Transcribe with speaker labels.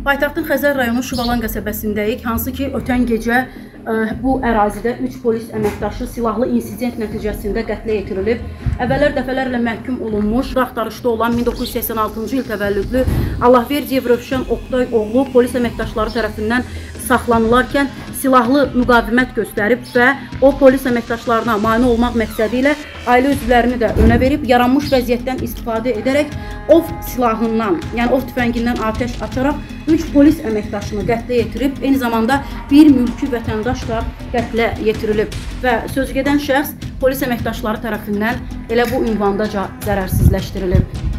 Speaker 1: Paytaxtın Xəzər rayonu Şuvalan qəsəbəsindəyik, hansı ki, ötən gecə ə, bu ərazidə 3 polis əməkdaşı silahlı insident nəticəsində qətlə yetirilib. Əvvəllər dəfələrlə məhkum olunmuş, axtarışda olan 1986-cı il təvəllüdlü Allahverdiyev Rövşən Oqtay oğlu polis əməkdaşları tərəfindən saxlanılarkən silahlı müqavimət göstərib və o polis əməkdaşlarına mane olmaq məqsədi ilə ailə üzvlərini də önə verib, yaranmış vəziyyətdən istifadə edərək ov silahından, yəni ov tüfəngindən atəş açaraq 3 polis əməkdaşını qətlə yetirib, eyni zamanda bir mülki vətəndaş da qətlə yetirilib və sözgedən şəxs polis əməkdaşları tərəfindən elə bu ünvandaca zərərsizləşdirilib.